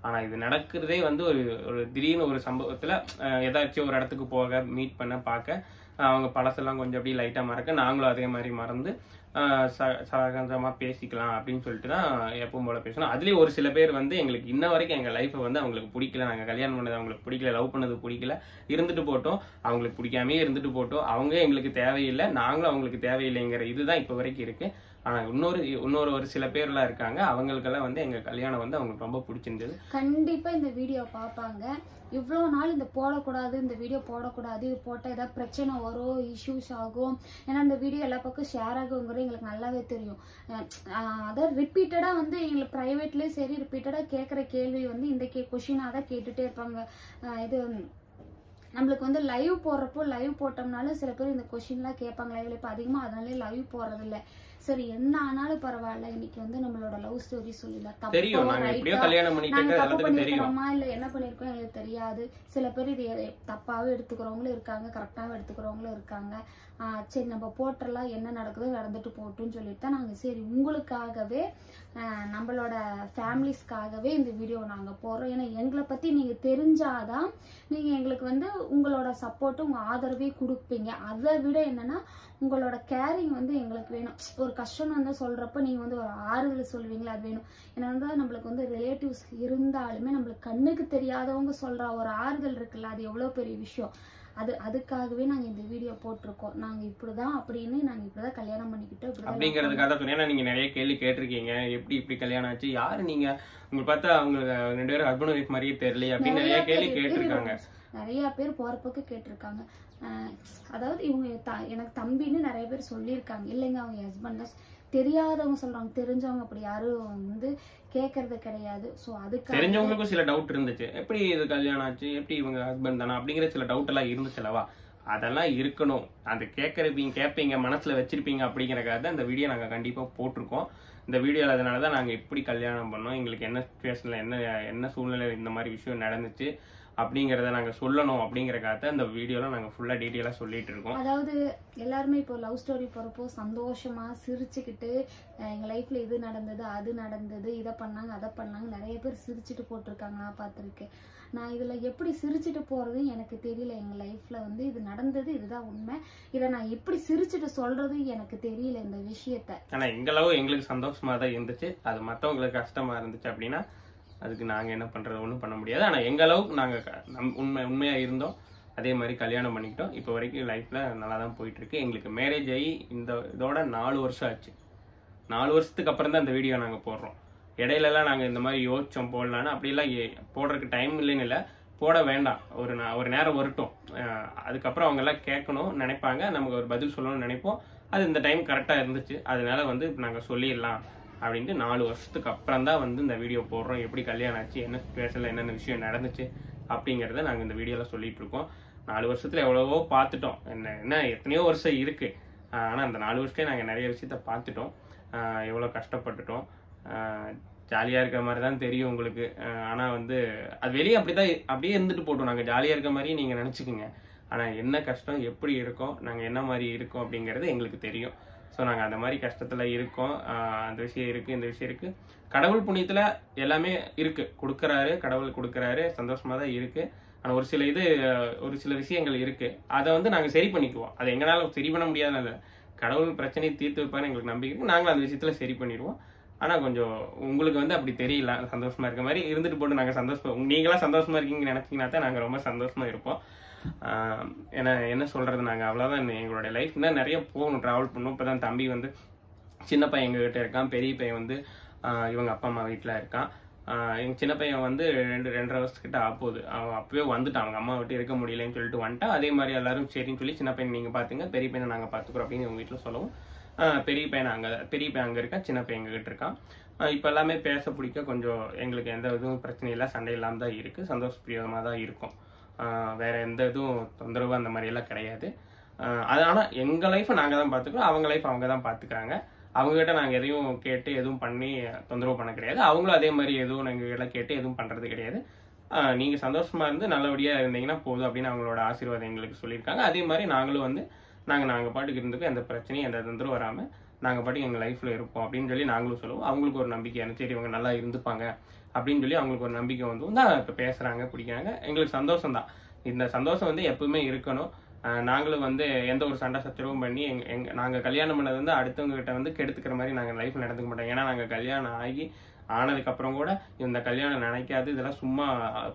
ஆனா இது நடக்கிறதே வந்து ஒரு ஒரு திடீர்னு ஒரு சம்பவத்துல ஏதாச்சும் ஒரு இடத்துக்கு போக மீட் பண்ண பார்க்க அவங்க பழசெல்லாம் கொஞ்சம் அப்படியே லைட்டா மறக்க நாங்களும் அதே மாதிரி மறந்து அஹ், ச- பேசிக்கலாம் அப்படின்னு சொல்லிட்டு தான் எப்பவும் போல பேசணும். அதுலேயும் ஒரு சில பேர் வந்து எங்களுக்கு இன்ன வரைக்கும் எங்கள் லைஃப்பை வந்து அவங்களுக்கு பிடிக்கல. நாங்கள் கல்யாணம் பண்ணது அவங்களுக்கு பிடிக்கல லவ் பண்ணது பிடிக்கல. இருந்துட்டு போட்டோம். அவங்களுக்கு பிடிக்காமே இருந்துட்டு போட்டோம். அவங்க எங்களுக்கு தேவையில்லை நாங்களும் அவங்களுக்கு தேவையில்லைங்கிற இதுதான் இப்போ வரைக்கும் இருக்குது ஆனால் இன்னொரு இன்னொரு ஒரு சில பேர்லாம் இருக்காங்க. அவங்களுக்கெல்லாம் வந்து எங்கள் கல்யாணம் வந்து அவங்களுக்கு ரொம்ப பிடிச்சிருந்தது. கண்டிப்பாக இந்த வீடியோ பார்ப்பாங்க. இவ்வளோ நாள் இந்த போடக்கூடாது இந்த வீடியோ போடக்கூடாது போட்டால் ஏதாவது பிரச்சனை வரும் இஷ்யூஸ் ஆகும். ஏன்னா இந்த வீடியோ எல்லா பக்கம் ஷேர் ஆகுங்கிற எங்களுக்கு நல்லாவே தெரியும். அஹ் அதாவது ரிப்பீட்டடாக வந்து எங்களுக்கு ப்ரைவேட்லேயும் சரி ரிப்பீட்டடாக கேட்குற கேள்வி வந்து இந்த கே கொஷினாக தான் கேட்டுகிட்டே இருப்பாங்க. இது நம்மளுக்கு வந்து லைவ் போடுறப்போ லைவ் போட்டோம்னாலும் சில பேர் இந்த கொஷின்லாம் கேட்பாங்க. லைவ்ல இப்போ அதிகமாக அதனாலே லைவ் போடுறதில்ல. சரி என்ன ஆனாலும் பரவாயில்ல இன்னைக்கு வந்து நம்மளோட லவ் ஸ்டோரி நாங்க தப்பு பண்ணிருக்கிறோமா இல்ல என்ன பண்ணிருக்கோம் எங்களுக்கு தெரியாது. சில பேர் இது தப்பாவே எடுத்துக்கிறவங்களும் இருக்காங்க கரெக்டாவும் எடுத்துக்கிறவங்களும் இருக்காங்க. சரி நம்ம போட்டுறலாம் என்ன நடக்குதோ நடந்துட்டு போட்டுன்னு சொல்லிட்டு தான் நாங்க சரி உங்களுக்காகவே நம்மளோட ஃபேமிலிஸ்க்காகவே இந்த வீடியோ நாங்க போடுறோம். ஏன்னா எங்களை பத்தி நீங்க தெரிஞ்சாதான் நீங்க எங்களுக்கு வந்து உங்களோட சப்போர்ட் உங்க ஆதரவே கொடுப்பீங்க. அதை விட என்னன்னா உங்களோட கேரிங் வந்து எங்களுக்கு வேணும். ஒரு கஷ்டம் வந்து சொல்றப்ப நீங்க வந்து ஒரு ஆறுதல் சொல்லுவீங்களா? அது வேணும். ஏன்னா வந்து நம்மளுக்கு வந்து ரிலேட்டிவ்ஸ் இருந்தாலுமே நம்மளுக்கு கண்ணுக்கு தெரியாதவங்க சொல்ற ஒரு ஆறுதல் இருக்குல்ல அது எவ்வளவு பெரிய விஷயம். அது அதுக்காகவே நாங்க இந்த வீடியோ போட்டிருக்கோம். நாங்க இப்படிதான் அப்படின்னு நாங்க இப்படிதான் கல்யாணம் பண்ணிக்கிட்டோம் இப்படிதான் அப்படிங்கிறதுக்காக தான் சொன்னேன். நிறைய கேள்வி கேட்டிருக்கீங்க. எப்படி இப்படி கல்யாணம் ஆச்சு? யாரு நீங்க? உங்களுக்கு பார்த்தா அவங்க ரெண்டு பேரும் ஹஸ்பண்ட் ஒய்ஃப் மாதிரியே தெரியல அப்படின்னு நிறைய கேள்வி கேட்டிருக்காங்க. நிறைய பேர் போகிறப்போக்கு கேட்டிருக்காங்க. அதாவது இவங்க த- எனக்கு தம்பின்னு நிறைய பேர் சொல்லியிருக்காங்க. இல்லைங்க அவங்க ஹஸ்பண்ட் தான் தெரியாதவங்க சொல்றாங்க. தெரிஞ்சவங்க அப்படி யாரும் வந்து கேட்கறது கிடையாது. ஸோ அதுக்கு தெரிஞ்சவங்களுக்கும் சில டவுட் இருந்துச்சு. எப்படி இது கல்யாணம் ஆச்சு? எப்படி இவங்க ஹஸ்பண்ட் தானா? அப்படிங்கிற சில டவுட் எல்லாம் இருந்துச்சுலவா அதெல்லாம் இருக்கணும். அந்த கேட்கறப்பீங்க கேட்பீங்க மனசுல வச்சிருப்பீங்க அப்படிங்கிறக்காக தான் இந்த வீடியோ நாங்கள் கண்டிப்பாக போட்டிருக்கோம். இந்த வீடியோவில் அதனால தான் நாங்கள் எப்படி கல்யாணம் பண்ணோம்? எங்களுக்கு என்ன சுச்சுவேஷனில் என்ன என்ன சூழ்நிலை இந்த மாதிரி விஷயம் நடந்துச்சு? அப்படிங்கறத நாங்க சொல்லணும் அப்படிங்கறக்காக தான் இந்த வீடியோல நாங்க ஃபுல்லா டீட்டெயிலா சொல்லிட்டு இருக்கோம் அதாவது எல்லாருமே இப்போ லவ் ஸ்டோரி போறப்போ சந்தோஷமா சிரிச்சுக்கிட்டு அஹ் எங்க லைஃப்ல இது நடந்தது அது நடந்தது இதை பண்ணாங்க அதை பண்ணாங்க நிறைய பேர் சிரிச்சுட்டு போட்டிருக்காங்க நான் பார்த்துருக்கேன் நான் இதுல எப்படி சிரிச்சுட்டு போறது எனக்கு தெரியல. எங்க லைஃப்ல வந்து இது நடந்தது இதுதான் உண்மை. இதை நான் எப்படி சிரிச்சுட்டு சொல்றது எனக்கு தெரியல இந்த விஷயத்த. ஆனா எங்க அளவு எங்களுக்கு சந்தோஷமா தான் இருந்துச்சு. அது மத்தவங்களுக்கு கஷ்டமா இருந்துச்சு அப்படின்னா அதுக்கு நாங்கள் என்ன பண்ணுறது ஒன்றும் பண்ண முடியாது. ஆனால் எங்கள் அளவுக்கு நாங்கள் நம்- உண்மை உண்மையாக இருந்தோம். அதே மாதிரி கல்யாணம் பண்ணிக்கிட்டோம். இப்போ வரைக்கும் லைஃப்பில் நல்லா தான் போயிட்டுருக்கு. எங்களுக்கு மேரேஜ் ஆகி இந்த இதோட நாலு வருஷம் ஆச்சு. நாலு வருஷத்துக்கு அப்புறம் தான் இந்த வீடியோ நாங்கள் போடுறோம். இடையிலலாம் நாங்கள் இந்த மாதிரி யோசிச்சோம் போடலான்னு. அப்படிலாம் ஏ- போடுறதுக்கு டைம் இல்லைன்னு இல்லை. போட வேண்டாம். ஒரு ஒரு நேரம் வரட்டும். அதுக்கப்புறம் அவங்க எல்லாம் கேட்கணும் நினைப்பாங்க. நமக்கு ஒரு பதில் சொல்லணும்னு நினைப்போம். அது இந்த டைம் கரெக்டாக இருந்துச்சு. அதனால வந்து நாங்கள் சொல்லிடலாம். அப்படின்ட்டு நாலு வருஷத்துக்கு அப்புறம் தான் வந்து இந்த வீடியோ போடுறோம். எப்படி கல்யாணம் ஆச்சு என்ன சுச்சுவேஷனில் என்னென்ன விஷயம் நடந்துச்சு அப்படிங்கிறத நாங்கள் இந்த வீடியோவில் சொல்லிட்டு இருக்கோம். நாலு வருஷத்தில் எவ்வளவோ பார்த்துட்டோம். என்ன என்ன எத்தனையோ வருஷம் இருக்குது ஆனால் அந்த நாலு வருஷத்துல நாங்கள் நிறைய விஷயத்த பார்த்துட்டோம். எவ்வளோ கஷ்டப்பட்டுட்டோம். ஜாலியாக இருக்கிற மாதிரி தான் தெரியும் உங்களுக்கு. ஆனால் வந்து அது வெளியே அப்படி தான் அப்படியே இருந்துட்டு போட்டோம். நாங்கள் ஜாலியாக இருக்க மாதிரி நீங்கள் நினச்சிக்கோங்க. ஆனால் என்ன கஷ்டம் எப்படி இருக்கோம் நாங்கள் என்ன மாதிரி இருக்கோம் அப்படிங்கிறது எங்களுக்கு தெரியும். ஸோ நாங்கள் அந்த மாதிரி கஷ்டத்தில் இருக்கோம். அந்த விஷயம் இருக்குது இந்த விஷயம் இருக்குது கடவுள் புண்ணியத்தில் எல்லாமே இருக்குது கொடுக்குறாரு கடவுள் கொடுக்குறாரு. சந்தோஷமாக தான் இருக்குது ஆனால் ஒரு சில இது ஒரு சில விஷயங்கள் இருக்குது அதை வந்து நாங்கள் சரி பண்ணிக்குவோம். அதை எங்களால் சரி பண்ண முடியாதுன்னு கடவுள் பிரச்சனையை தீர்த்து வைப்பான்னு எங்களுக்கு நம்பிக்கை இருக்குது நாங்களும் அந்த விஷயத்தில் சரி பண்ணிடுவோம். ஆனால் கொஞ்சம் உங்களுக்கு வந்து அப்படி தெரியல. சந்தோஷமாக இருக்க மாதிரி இருந்துட்டு போட்டு நாங்கள் சந்தோஷமா நீங்களாம் சந்தோஷமாக இருக்கீங்கன்னு நினச்சிங்கன்னா தான் நாங்கள் ரொம்ப சந்தோஷமாக இருப்போம். என்ன ஏன்னா என்ன சொல்கிறது நாங்கள் அவ்வளோதான் எங்களுடைய லைஃப் இன்னும் நிறைய போகணும் ட்ராவல் பண்ணணும். இப்போ தான் தம்பி வந்து சின்ன பையன் எங்ககிட்ட இருக்கான். பெரிய பையன் வந்து இவங்க அப்பா அம்மா வீட்டில் இருக்கான். எங்கள் சின்ன பையன் வந்து ரெண்டு ரெண்டரை வருஷத்துக்கிட்ட ஆப்போகுது அவன் அப்பவே வந்துட்டான். அவங்க அம்மா விட்டு இருக்க முடியலன்னு சொல்லிட்டு வந்துட்டான். அதே மாதிரி எல்லாரும் சரின்னு சொல்லி சின்ன பையன் நீங்கள் பார்த்துங்க பெரிய பையனை நாங்கள் பார்த்துக்குறோம் அப்படின்னு எங்கள் வீட்டில் சொல்லவும். பெரிய பையன் அங்கே பெரிய பையன் அங்கே இருக்கான். சின்ன பையன் எங்ககிட்ட இருக்கான். இப்போ எல்லாமே பேச பிடிக்க கொஞ்சம் எங்களுக்கு எந்த இதுவும் பிரச்சனை இல்லை. சண்டை இல்லாமல் தான் இருக்குது சந்தோஷப்பிரியமாக தான் இருக்கும். வேறு எந்த இதுவும் தொந்தரவு அந்த மாதிரியெல்லாம் கிடையாது. அது ஆனால் எங்கள் லைஃப்பை நாங்கள் தான் பார்த்துக்கிறோம் அவங்க லைஃப் அவங்க தான் பார்த்துக்கிறாங்க அவங்ககிட்ட நாங்கள் எதையும் கேட்டு எதுவும் பண்ணி தொந்தரவு பண்ண கிடையாது. அவங்களும் அதே மாதிரி எதுவும் நாங்கள் கேட்டு எதுவும் பண்ணுறது கிடையாது. நீங்கள் சந்தோஷமாக இருந்து நல்லபடியாக இருந்தீங்கன்னா போதும் அப்படின்னு அவங்களோட ஆசீர்வாதம் எங்களுக்கு சொல்லியிருக்காங்க. அதே மாதிரி நாங்களும் வந்து நாங்கள் நாங்கள் பாட்டுக்கு இருந்துக்கோ எந்த பிரச்சனையும் எந்த தொந்தரவும் வராமல் நாங்கள் பாட்டுக்கு எங்கள் லைஃப்பில் இருப்போம் அப்படின்னு சொல்லி நாங்களும் சொல்லுவோம். அவங்களுக்கு ஒரு நம்பிக்கை சரி இவங்க நல்லா இருந்துப்பாங்க. அப்படின்னு சொல்லி அவங்களுக்கு ஒரு நம்பிக்கை வந்து தான் இப்போ பேசுகிறாங்க பிடிக்கிறாங்க. எங்களுக்கு சந்தோஷம் தான் இந்த சந்தோஷம் வந்து எப்பவுமே இருக்கணும். நாங்களும் வந்து எந்த ஒரு சண்டை சச்சரவும் பண்ணி எங் எங்க நாங்கள் கல்யாணம் பண்ணது வந்து அடுத்தவங்ககிட்ட வந்து கெடுத்துக்கிற மாதிரி நாங்கள் லைஃப்பில் நடந்துக்க மாட்டோம். ஏன்னா நாங்கள் கல்யாணம் ஆகி ஆனதுக்கப்புறம் கூட இந்த கல்யாணம் நினைக்காது. இதெல்லாம் சும்மா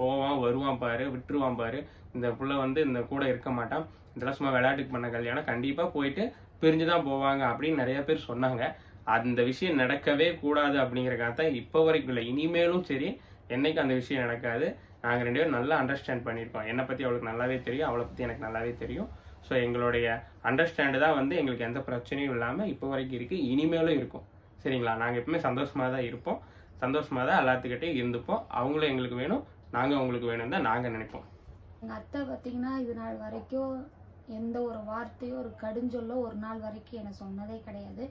போவான் வருவான் பாரு விட்டுருவான் பாரு. இந்த புள்ள வந்து இந்த கூட இருக்க மாட்டான். இதெல்லாம் சும்மா விளையாட்டுக்கு பண்ண கல்யாணம். கண்டிப்பாக போயிட்டு பிரிஞ்சு தான் போவாங்க அப்படின்னு நிறைய பேர் சொன்னாங்க. அந்த விஷயம் நடக்கவே கூடாது அப்படிங்கிறக்காக தான் இப்போ வரைக்கும் இல்லை. இனிமேலும் சரி என்னைக்கு அந்த விஷயம் நடக்காது. நாங்கள் ரெண்டு பேரும் நல்லா அண்டர்ஸ்டாண்ட் பண்ணியிருக்கோம் என்னை பற்றி அவளுக்கு நல்லாவே தெரியும் அவளை பற்றி எனக்கு நல்லாவே தெரியும். ஸோ எங்களுடைய அண்டர்ஸ்டாண்டு தான் வந்து எங்களுக்கு எந்த பிரச்சனையும் இல்லாமல் இப்போ வரைக்கும் இருக்குது இனிமேலும் இருக்கும். சரிங்களா? நாங்கள் எப்பவுமே சந்தோஷமாக தான் இருப்போம். சந்தோஷமாக தான் எல்லாத்துக்கிட்டையும் இருந்துப்போம். அவங்களும் எங்களுக்கு வேணும் நாங்கள் உங்களுக்கு வேணும் தான் நாங்கள் நினைப்போம். எங்கள் அத்தை பார்த்தீங்கன்னா இது நாள் வரைக்கும் எந்த ஒரு வார்த்தையோ ஒரு கடுஞ்சொல்லோ ஒரு நாள் வரைக்கும் எனக்கு சொன்னதே கிடையாது.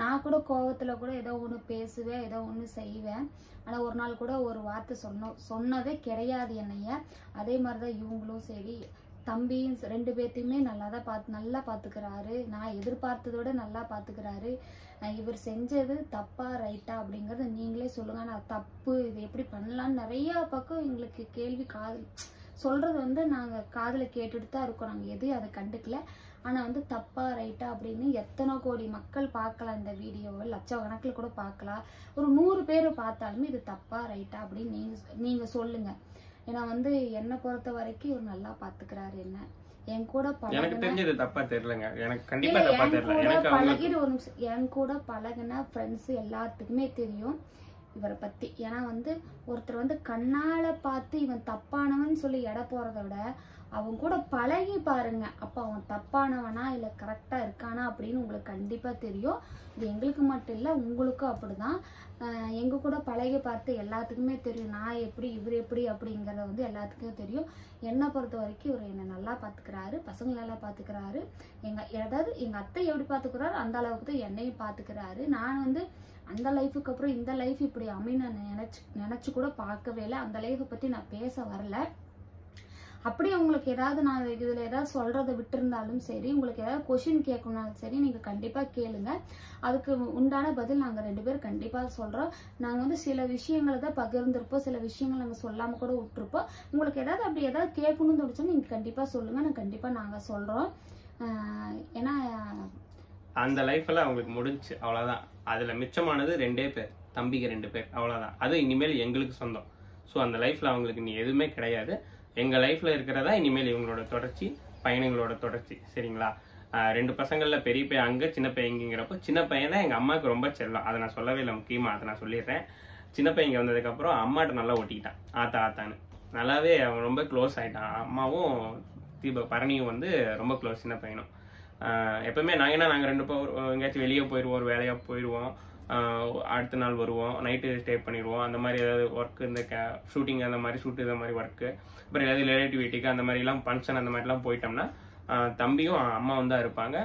நான் கூட கோவத்தில் கூட ஏதோ ஒன்று பேசுவேன் ஏதோ ஒன்று செய்வேன். ஆனா ஒரு நாள் கூட ஒரு வார்த்தை சொன்ன சொன்னதே கிடையாது என்னைய. அதே மாதிரி தான் இவங்களும் சரி தம்பியும் ரெண்டு பேர்த்தையுமே நல்லா தான் பார்த்து நல்லா பார்த்துக்கிறாரு நான் எதிர்பார்த்ததோட நல்லா பார்த்துக்கிறாரு இவர் செஞ்சது தப்பா ரைட்டா அப்படிங்கறத நீங்களே சொல்லுங்க. நான் தப்பு இது எப்படி பண்ணலாம்னு நிறைய பக்கம் எங்களுக்கு கேள்வி காது சொல்றது வந்து நாங்க காதில் கேட்டுட்டு தான் இருக்கோம். நாங்க எதையும் அதை கண்டுக்கல. ஆனா வந்து தப்பா ரைட்டா அப்படின்னு எத்தனை கோடி மக்கள் பார்க்கலாம் இந்த வீடியோவை லட்சக்கணக்கில் கூட பார்க்கலாம். ஒரு நூறு பேர் பார்த்தாலுமே இது தப்பா ரைட்டா அப்படின்னு நீங்க நீங்க சொல்லுங்க. ஏன்னா வந்து என்னை பொறுத்த வரைக்கும் இவர் நல்லா பாத்துக்கிறாரு என்ன. என் கூட எனக்கு தப்பா தெரியலங்க. எனக்கு கண்டிப்பா தப்பா தெரியல. எனக்கு ஒரு நிமிஷம் என் கூட பழகின ஃப்ரெண்ட்ஸ் எல்லாத்துக்குமே தெரியும். இவரை பற்றி ஏன்னா வந்து ஒருத்தர் வந்து கண்ணால் பார்த்து இவன் தப்பானவன் சொல்லி எடை போகிறத விட அவங்க கூட பழகி பாருங்க. அப்போ அவன் தப்பானவனா இல்லை கரெக்டாக இருக்கானா அப்படின்னு உங்களுக்கு கண்டிப்பாக தெரியும். இது எங்களுக்கு மட்டும் இல்லை உங்களுக்கும் அப்படிதான். எங்கள் கூட பழகி பார்த்து எல்லாத்துக்குமே தெரியும். நான் எப்படி இவர் எப்படி அப்படிங்கிறத வந்து எல்லாத்துக்கும் தெரியும். என்னை பொறுத்த வரைக்கும் இவர் என்னை நல்லா பார்த்துக்கிறாரு பசங்களை நல்லா பார்த்துக்கிறாரு எங்கள் அதாவது எங்கள் அத்தை எப்படி பாத்துக்கிறாரு அந்த அளவுக்கு தான் என்னையும் பார்த்துக்கிறாரு நான் வந்து அந்த லைஃபுக்கு அப்புறம் இந்த லைஃப் இப்படி அமைன்னு நான் நினைச்சு நினைச்சு கூட பார்க்கவே இல்லை. அந்த லைஃப்பை பற்றி நான் பேச வரல. அப்படி உங்களுக்கு ஏதாவது நான் இதில் ஏதாவது சொல்கிறத விட்டுருந்தாலும் சரி உங்களுக்கு ஏதாவது கொஷின் கேட்கணும்னாலும் சரி நீங்கள் கண்டிப்பாக கேளுங்க. அதுக்கு உண்டான பதில் நாங்கள் ரெண்டு பேரும் கண்டிப்பாக சொல்கிறோம் நாங்கள் வந்து சில விஷயங்களை தான் பகிர்ந்திருப்போம். சில விஷயங்கள் நாங்கள் சொல்லாமல் கூட விட்டுருப்போம். உங்களுக்கு ஏதாவது அப்படி ஏதாவது கேட்கணும்னு தோணுச்சா நீங்கள் கண்டிப்பாக சொல்லுங்கள் நான் கண்டிப்பாக நாங்கள் சொல்கிறோம் ஏன்னா அந்த லைஃப்ல அவங்களுக்கு முடிஞ்சு அவ்வளோதான் அதில் மிச்சமானது ரெண்டே பேர் தம்பிக்கு ரெண்டு பேர் அவ்வளோதான் அது இனிமேல் எங்களுக்கு சொந்தம். ஸோ அந்த லைஃப்ல அவங்களுக்கு இனி எதுவுமே கிடையாது. எங்கள் லைஃப்ல இருக்கிறதா இனிமேல் இவங்களோட தொடர்ச்சி பையனுங்களோட தொடர்ச்சி. சரிங்களா? ரெண்டு பசங்களில் பெரிய பையன் அங்கே சின்ன பையன் இங்கிறப்போ சின்ன பையனை எங்கள் அம்மாவுக்கு ரொம்ப செல்லம். அதை நான் சொல்லவே இல்லை முக்கியமாக அதை நான் சொல்லிடுறேன். சின்ன பையன் இங்கே வந்ததுக்கப்புறம் அம்மாட்ட நல்லா ஒட்டிக்கிட்டான். ஆத்தா ஆத்தான்னு. நல்லாவே அவன் ரொம்ப க்ளோஸ் ஆகிட்டான் அம்மாவும் தீப பரணியும் வந்து ரொம்ப க்ளோஸ் சின்ன பையனும். எப்பவுமே நான் ஏன்னா நாங்கள் ரெண்டு பேர் எங்கேயாச்சும் வெளியே போயிடுவோம் ஒரு வேலையாக போயிடுவோம் அடுத்த நாள் வருவோம் நைட்டு ஸ்டே பண்ணிடுவோம். அந்த மாதிரி ஏதாவது ஒர்க் இந்த ஷூட்டிங் அந்த மாதிரி ஷூட் இந்த மாதிரி ஒர்க்கு அப்புறம் ஏதாவது ரிலேட்டிவ் வீட்டுக்கு அந்த மாதிரிலாம் ஃபங்க்ஷன் அந்த மாதிரிலாம் போயிட்டோம்னா தம்பியும் அம்மாவும் தான் இருப்பாங்க.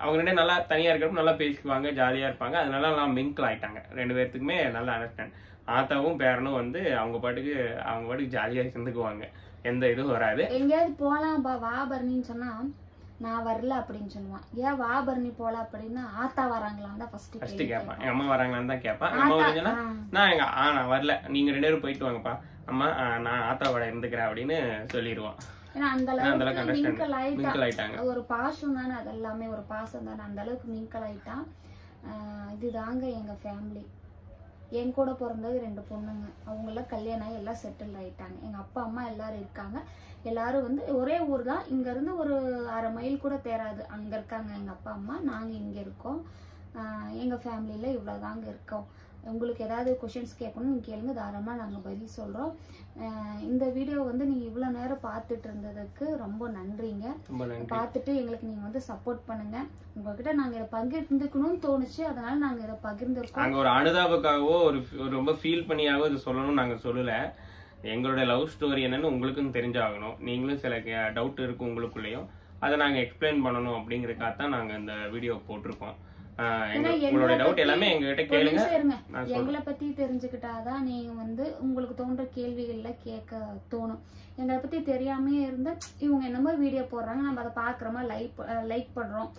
அவங்க ரெண்டே நல்லா தனியாக இருக்கிறப்ப நல்லா பேசிக்குவாங்க ஜாலியாக இருப்பாங்க. அதனால நல்லா மிங்கிள் ஆயிட்டாங்க. ரெண்டு பேர்த்துக்குமே நல்லா அண்டர்ஸ்டாண்ட் ஆத்தாவும் பேரனும் வந்து அவங்க பாட்டுக்கு அவங்க பாட்டுக்கு ஜாலியாக இருந்துக்குவாங்க. எந்த இதுவும் வராது. எங்கேயாவது போகலாம் பா வா பரணின்னு நான் வரல அப்படின்னு சொல்லுவான். ஏன் வா பரணி போல அப்படின்னா ஆத்தா வராங்களான்னு தான் ஃபர்ஸ்ட் ஃபர்ஸ்ட் கேட்பான். என் அம்மா வராங்களான்னு தான் கேட்பான். அம்மா நான் எங்க ஆ நான் வரல. நீங்க ரெண்டு பேரும் போயிட்டு வாங்கப்பா. அம்மா நான் ஆத்தாவோட இருந்துக்கிறேன் அப்படின்னு சொல்லிடுவான். ஏன்னா அந்த அளவுக்கு மிங்கல் ஆயிட்டா மிங்கிள் ஆயிட்டாங்க. ஒரு பாசம் தானே அது எல்லாமே ஒரு பாசம் தானே. அந்த அளவுக்கு மிங்கல் ஆயிட்டான். இதுதாங்க எங்க ஃபேமிலி என் கூட பிறந்தது ரெண்டு பொண்ணுங்க. அவங்களாம் கல்யாணம் ஆகி எல்லாம் செட்டில் ஆயிட்டாங்க. எங்க அப்பா அம்மா எல்லாரும் இருக்காங்க. எல்லாரும் வந்து ஒரே ஊர் தான். இங்க இருந்து ஒரு அரை மைல் கூட தேராது. அங்க இருக்காங்க எங்க அப்பா அம்மா. நாங்க இங்க இருக்கோம். ஆஹ் எங்க இவ்வளோதாங்க இருக்கோம். உங்களுக்கு ஏதாவது கொஷின்ஸ் கேட்கணும் நீங்க கேளுங்க. தாராளமா நாங்க பதில் சொல்றோம். ஆஹ் இந்த வீடியோ வந்து நீங்க இவ்வளவு நேரம் பார்த்துட்டு இருந்ததுக்கு ரொம்ப நன்றிங்க. பார்த்துட்டு எங்களுக்கு நீங்க வந்து சப்போர்ட் பண்ணுங்க. உங்ககிட்ட நாங்க இதை பகிர்ந்துக்கணும்னு தோணுச்சு. அதனால நாங்க இதை பகிர்ந்துருக்கோம். நாங்க ஒரு அனுதாபக்காகவோ ஒரு ரொம்ப ஃபீல் பண்ணியாவோ இது சொல்லணும்னு நாங்க சொல்லல. எங்களோட லவ் ஸ்டோரி என்னன்னு உங்களுக்கும் தெரிஞ்சாகணும். நீங்களும் சில டவுட் இருக்கும் உங்களுக்குள்ளேயும். அதை நாங்க எக்ஸ்பிளைன் பண்ணணும் அப்படிங்கறதுக்காக தான் நாங்க இந்த வீடியோ போட்டிருக்கோம். உங்களோட டவுட் எல்லாமே எங்ககிட்ட கேளுங்க. எங்களை பத்தி தெரிஞ்சுக்கிட்டாதான் நீங்க வந்து உங்களுக்கு தோன்ற கேள்விகள்ல கேட்க தோணும். எங்களை பத்தி தெரியாமே இருந்தா இவங்க என்னமோ வீடியோ போடுறாங்க நம்ம அதை பாக்குறோமா லைக் லைக் பண்றோம்.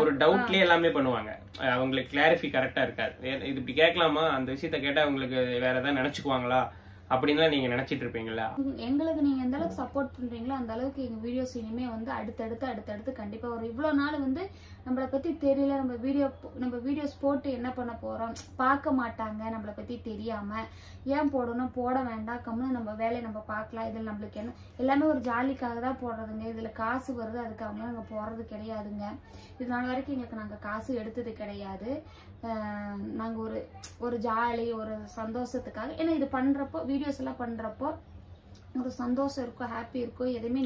ஒரு டவுட்லயே எல்லாமே பண்ணுவாங்க. அவங்களுக்கு கிளாரிஃபி கரெக்டா இருக்காது. இது இப்படி கேட்கலாமா? அந்த விஷயத்த கேட்டா உங்களுக்கு வேற ஏதாவது நினைச்சுக்குவாங்களா? அப்படின்லாம் நீங்க நினைச்சிட்டு இருப்பீங்களா எங்களுக்கு நீங்க எந்த அளவுக்கு சப்போர்ட் பண்றீங்களோ அந்த அளவுக்கு எங்க வீடியோஸ் இனிமே வந்து அடுத்தடுத்து அடுத்தடுத்து கண்டிப்பா வரும். இவ்வளவு நாள் வந்து நம்மளை பத்தி தெரியல. நம்ம வீடியோ நம்ம வீடியோஸ் போட்டு என்ன பண்ண போறோம்? பார்க்க மாட்டாங்க. நம்மளை பத்தி தெரியாம. ஏன் போடணும்? போட வேண்டாம். கம்முன்னு நம்ம வேலையை நம்ம பார்க்கலாம். இதுல நம்மளுக்கு என்ன எல்லாமே ஒரு ஜாலிக்காக தான் போடுறதுங்க. இதுல காசு வருது. அதுக்காகலாம் நாங்க போடுறது கிடையாதுங்க. இது நாள் வரைக்கும் எங்களுக்கு நாங்க காசு எடுத்தது கிடையாது. நாங்கள் நாங்க ஒரு ஒரு ஜாலி ஒரு சந்தோஷத்துக்காக. ஏன்னா இது பண்றப்போ வீடியோஸ் எல்லாம் பண்றப்போ ஒரு சந்தோஷம் இருக்கும் ஹாப்பி இருக்கும் எதுவுமே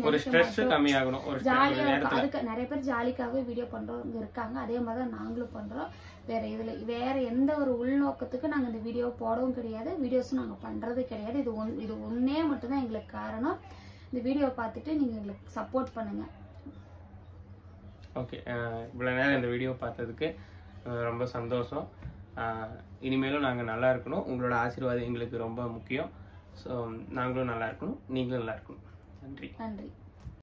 ஜாலியா இருக்கும் அதுக்கு நிறைய பேர் ஜாலிக்காகவே வீடியோ பண்றவங்க இருக்காங்க. அதே மாதிரி தான் நாங்களும் பண்றோம். வேற இதுல வேற எந்த ஒரு உள்நோக்கத்துக்கு நாங்க இந்த வீடியோ போடவும் கிடையாது. வீடியோஸும் நாங்க பண்றது கிடையாது. இது ஒன் இது ஒன்னே மட்டும்தான் எங்களுக்கு காரணம். இந்த வீடியோவை பார்த்துட்டு நீங்க எங்களுக்கு சப்போர்ட் பண்ணுங்க. ஓகே இவ்வளோ நேரம் இந்த வீடியோ பார்த்ததுக்கு ரொம்ப சந்தோஷம். இனிமேலும் நாங்கள் நல்லா இருக்கணும். உங்களோட ஆசீர்வாதம் எங்களுக்கு ரொம்ப முக்கியம். ஸோ நாங்களும் நல்லா இருக்கணும் நீங்களும் நல்லா இருக்கணும் நன்றி நன்றி